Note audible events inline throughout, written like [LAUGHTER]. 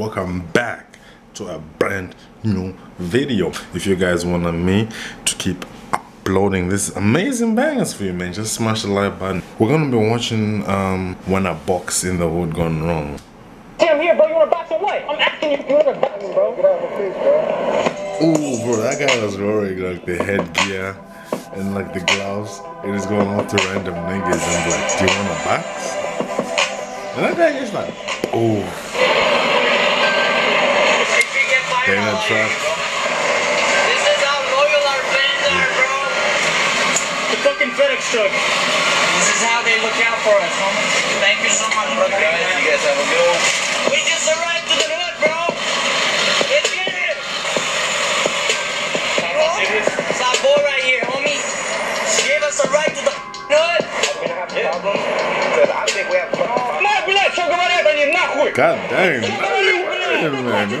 welcome back to a brand new video if you guys want me to keep uploading this amazing bangers for you man just smash the like button we're gonna be watching um when a box in the hood gone wrong Damn here, bro. You want a box or what? I'm asking you if you want a box, bro. Ooh, bro, that guy was wearing like the headgear and like the gloves. And he's going off to random niggas and like, do you want a box? And that guy is like, ooh, Damn truck. This is how loyal our fans are, bro. The fucking FedEx truck. This is how they look out for us, homie. Thank you so much, brother. Guys, you guys have a good one. We just arrived to the hood, bro. Let's get it. It's our boy right here, homie. Us a ride to the hood. We have we have a problem. God damn mano,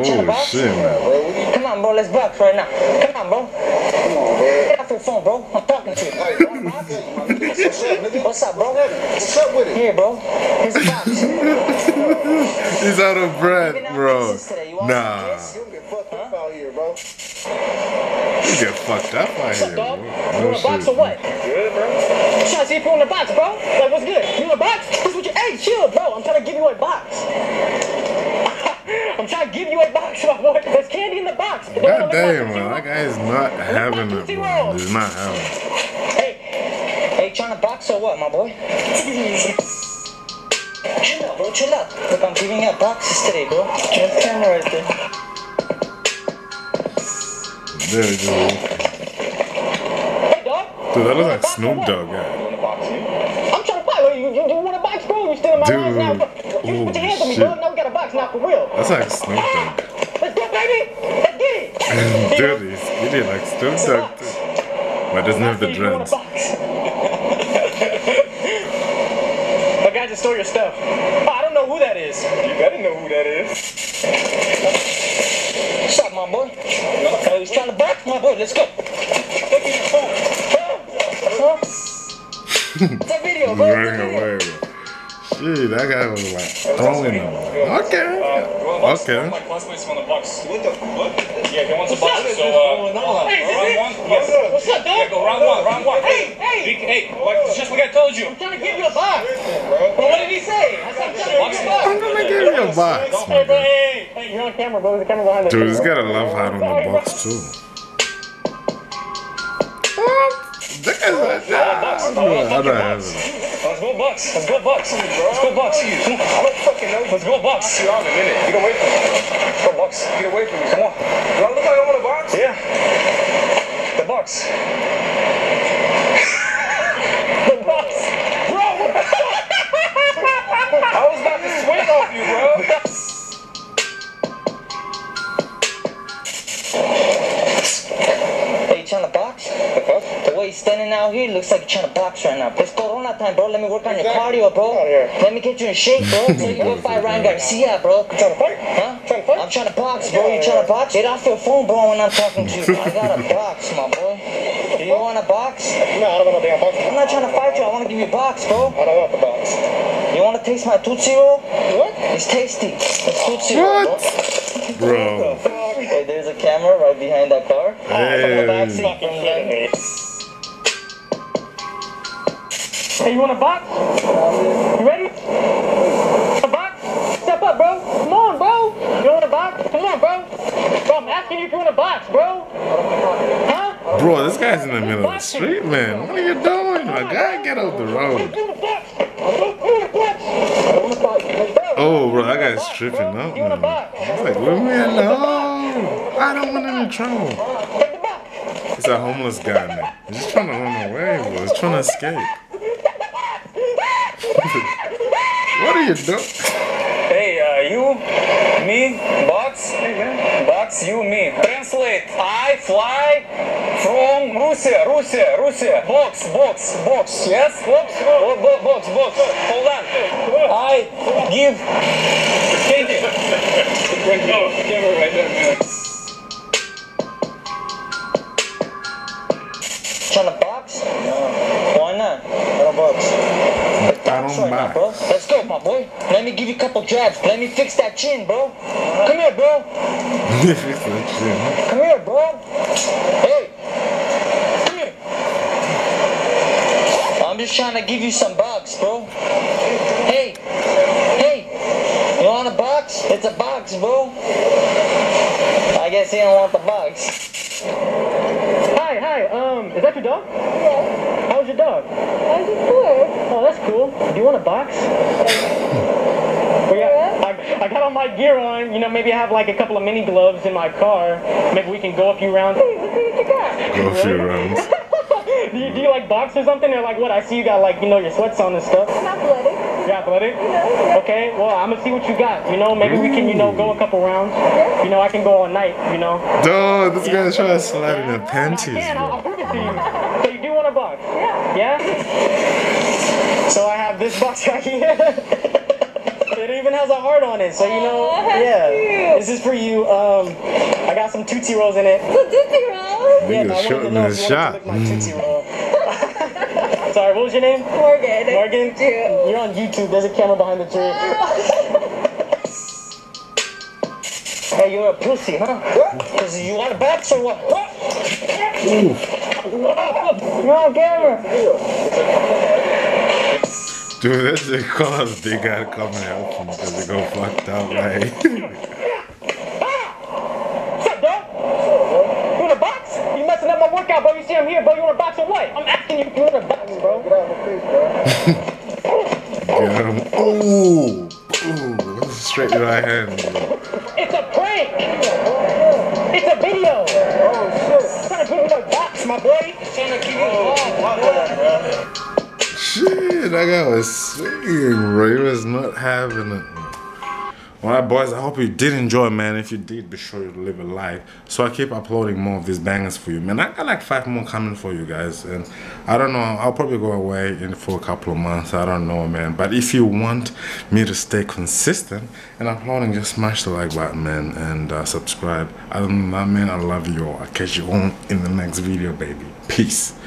Oh, shit, man. Come on, bro, let's box right now. Come on, bro. Come on, bro off your phone, bro. I'm talking to you. What's up, bro? What's up with it? Here, bro. Here's a box. He's out of breath, bro. Nah, You get fucked up out here, bro. you get fucked up out What's up, here, dog? bro. You No want a box or what? Good, bro. I'm trying to see if you want a box, bro. Like, what's good? You want a box? This is what you. Hey, chill, bro. I'm trying to give you a box. I'm give you a box, my boy. There's candy in the box. God look damn, man. That guy is not having it, bro. He's not having it. Hey, hey, trying to box or what, my boy? Chill out, bro. Chill out. Look, I'm giving out boxes today, bro. There's the camera right there. There you go. Hey, dog. Dude, that looks like Snoop? Dogg, guy. I'm trying to buy. You, you, you want a box, bro? You still in my Dude. eyes now? You put your hands on me, oh, bro. we got a box now for real. That's like Snoop Dogg. Ah! Let's go, baby. Let's get it. [LAUGHS] Dude, he's skinny like Snoop Dogg. But doesn't have the You want a dreads. That guy just stole your stuff. Oh, I don't know who that is. You better know who that is. What's up, my boy? Oh, he's trying to box, my boy. Let's go. Take your phone. Huh? [LAUGHS] It's a video, bro. Running away, bro. Shit, that guy was like throwing them. Okay. Okay. My classmates from the box. What the fuck? Yeah, he wants a What's box. up? So, uh, Hey, is round it? one? Yes. What's up, dog? Yeah, go round one, round one. Hey, hey. Big, hey, like, just like I told you. I'm trying to give you a box. But what did he say? I said, I'm trying to give you a box. I'm gonna give you a box, Hey, bro, man. hey, hey, you're on camera, bro. There's a camera behind us. Dude, he's got a love heart on the box, too. That guy's like, nah, I don't have it. Let's go box. Let's go box. Let's go box. Come on. I don't fucking know you. Let's go box. You on in a minute. Get away from me. Go box. Get away from me. Come on. Do I look like I want a box? Yeah. The box. The box. Bro, what the I was about to swing off you, bro. [LAUGHS] Are you trying to box? The way he's standing out here looks like you're trying to box right now. It's Corona time, bro. Let me work on your cardio, bro. Oh, Let me get you in shape, bro. So you can fight Ryan Garcia, bro. Trying to fight? Huh? Trying to fight? I'm trying to box, bro. You trying to box? Get off your phone, bro, when I'm talking to you. I got a [LAUGHS] box, my boy. Do you want a box? No, I don't want no damn box. I'm not trying to fight you. I want to give you a box, bro. I don't want the box. You want to taste my Tootsie Roll? What? It's tasty. It's Tootsie Roll, What? Bro. Hey, there's a camera right behind that car. Hey. Hey, you want a box? You ready? A box? Step up, bro. Come on, bro. You want a box? Come on, bro. Bro, I'm asking you if you want a box, bro. Huh? Bro, this guy's in the middle of the street, man. What are you doing? My guy, get off the road. want a box? You want a box? I want a box. Oh, bro, that guy's tripping up, You want a man. He's like, leave me alone. I don't want any trouble. Take the box. He's a homeless guy, man. He's just trying to run away, bro. He's trying to escape. [LAUGHS] what are you doing? Hey, uh, you, me, box, box. box, you me. Translate. I fly from Russia, Russia, Russia. Box, box, box. Yes? Box, box, box, box. Hold on. I give candy. [LAUGHS] No, camera right there, I Box don't right now, bro. Let's go, my boy. Let me give you a couple jabs. Let me fix that chin, bro. Come here, bro. Come here, bro. Hey. Come here. I'm just trying to give you some box, bro. Hey. Hey. You want a box? It's a box, bro. I guess you don't want the box. Hi, hi. Um, is that your dog? Yeah. How's your dog? I'm just bored. Oh, that's cool. Do you want a box? Well, yeah, I, I got all my gear on. You know, maybe I have like a couple of mini gloves in my car. Maybe we can go a few rounds. Hey, let's see what you got. Go a few rounds. [LAUGHS] do, you, do you like box or something? Or like what? I see you got like, you know, your sweats on and stuff. I'm athletic. You're athletic? You know, yeah. Okay, well, I'm gonna see what you got. You know, maybe we can, you know, go a couple rounds. You know, I can go all night, you know. Dude, this guy's trying to slide in the I panties, can, I'll, I'll prove it to you. So you do want a box? Yeah. Yeah? So I have this [LAUGHS] box right here. it even has a heart on it, so you know, Aw, yeah. cute. This is for you. Um, I got some Tootsie Rolls in it. So Tootsie Rolls. Yeah, Nigga no, I wanted to shooting know his if you wanted shot. to lick my Tootsie Roll. Sorry, what was your name? Morgan. Morgan? Two. You're on YouTube. There's a camera behind the tree. Hey, you're a pussy, huh? Cause you want a box or what? You're on camera. Dude, that's the cause they got coming out from because they go fucked up, like. What's ah! up, dog? You want a box? You messing up my workout, bro. You see I'm here, bro. You want a box or what? I'm asking you if you want a box, bro. Get out of my face, bro. Get him. Ooh. Ooh. That's a straight right hand, bro. It's a prank. It's a video. Oh, shit. I'm trying to put me in a box, my boy. Trying to keep you involved, oh, my boy. Shit, that guy was singing, bro. He was not having it. Alright, boys, I hope you did enjoy, man. If you did, be sure you leave a like. So I keep uploading more of these bangers for you, man. I got like five more coming for you guys. And I don't know, I'll probably go away in for a couple of months. I don't know, man. But if you want me to stay consistent and uploading, just smash the like button, man. And uh, subscribe. Other than that, man, I love you all. I'll catch you on in the next video, baby. Peace.